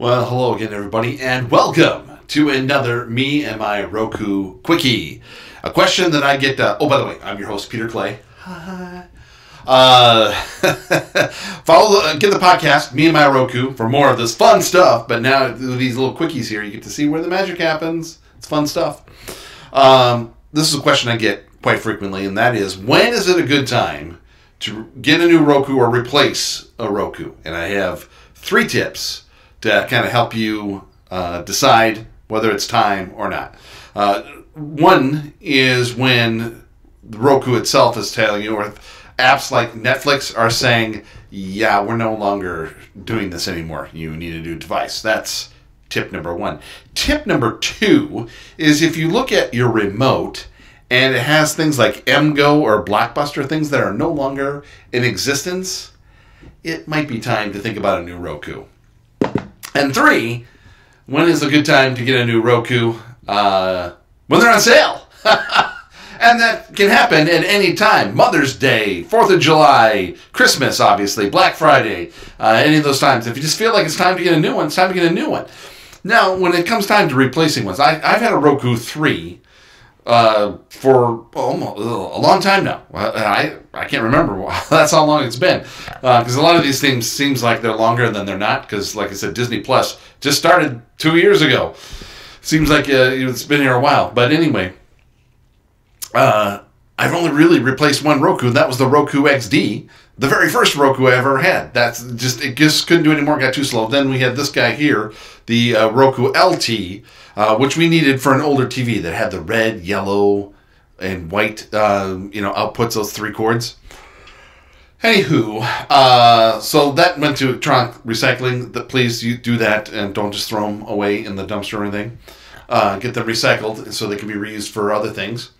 Well, hello again, everybody, and welcome to another Me and My Roku Quickie. A question that I get. Uh, oh, by the way, I'm your host, Pete Clay. Hi. Uh, follow, the, get the podcast, Me and My Roku, for more of this fun stuff. But now these little quickies here, you get to see where the magic happens. It's fun stuff. Um, this is a question I get quite frequently, and that is, when is it a good time to get a new Roku or replace a Roku? And I have three tips to kind of help you uh, decide whether it's time or not. Uh, one is when Roku itself is telling you, or apps like Netflix are saying, yeah, we're no longer doing this anymore. You need a new device. That's tip number one. Tip number two is if you look at your remote and it has things like MGO or Blockbuster, things that are no longer in existence, it might be time to think about a new Roku. And three, when is a good time to get a new Roku? Uh, when they're on sale. and that can happen at any time. Mother's Day, 4th of July, Christmas, obviously, Black Friday, uh, any of those times. If you just feel like it's time to get a new one, it's time to get a new one. Now, when it comes time to replacing ones, I, I've had a Roku 3 uh, for almost a long time now. I I can't remember. That's how long it's been. Because uh, a lot of these things seems like they're longer than they're not. Because like I said, Disney Plus just started two years ago. Seems like uh, it's been here a while. But anyway, uh, I've only really replaced one Roku, and that was the Roku XD, the very first Roku I ever had. That's just it just couldn't do anymore. Got too slow. Then we had this guy here, the uh, Roku LT uh, which we needed for an older TV that had the red, yellow, and white, uh, you know, outputs, those three cords. Anywho, uh, so that went to electronic recycling. That please you do that and don't just throw them away in the dumpster or anything. Uh, get them recycled so they can be reused for other things.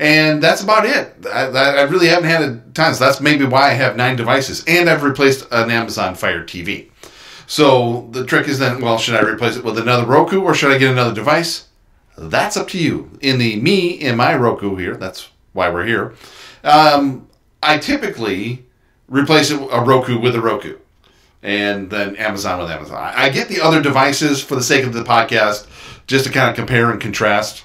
And that's about it. I, I really haven't had a time. So that's maybe why I have nine devices. And I've replaced an Amazon Fire TV. So the trick is then, well, should I replace it with another Roku or should I get another device? That's up to you. In the me in my Roku here, that's why we're here. Um, I typically replace a Roku with a Roku, and then Amazon with Amazon. I get the other devices for the sake of the podcast, just to kind of compare and contrast.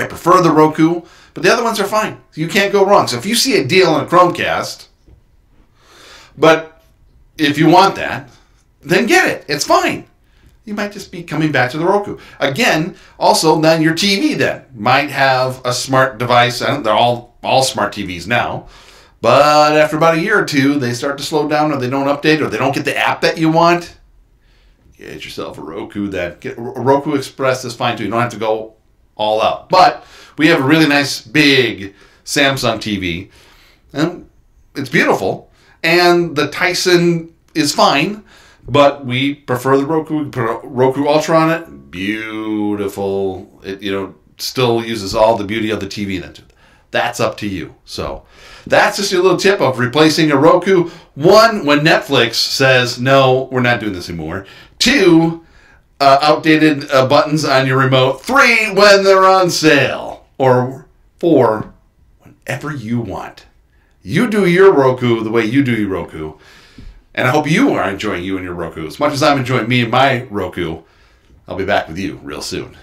I prefer the Roku, but the other ones are fine. You can't go wrong. So if you see a deal on a Chromecast, but if you want that, then get it. It's fine. You might just be coming back to the Roku. Again, also then your TV then might have a smart device. They're all all smart TVs now. But after about a year or two, they start to slow down or they don't update or they don't get the app that you want. Get yourself a Roku that get, Roku Express is fine too. You don't have to go all out. But we have a really nice big Samsung TV. And it's beautiful. And the Tizen is fine but we prefer the Roku. We put Roku Ultra on it. Beautiful. It you know still uses all the beauty of the TV in it. That's up to you. So that's just a little tip of replacing a Roku. One, when Netflix says no, we're not doing this anymore. Two, uh, outdated uh, buttons on your remote. Three, when they're on sale. Or four, whenever you want. You do your Roku the way you do your Roku. And I hope you are enjoying you and your Roku as much as I'm enjoying me and my Roku. I'll be back with you real soon.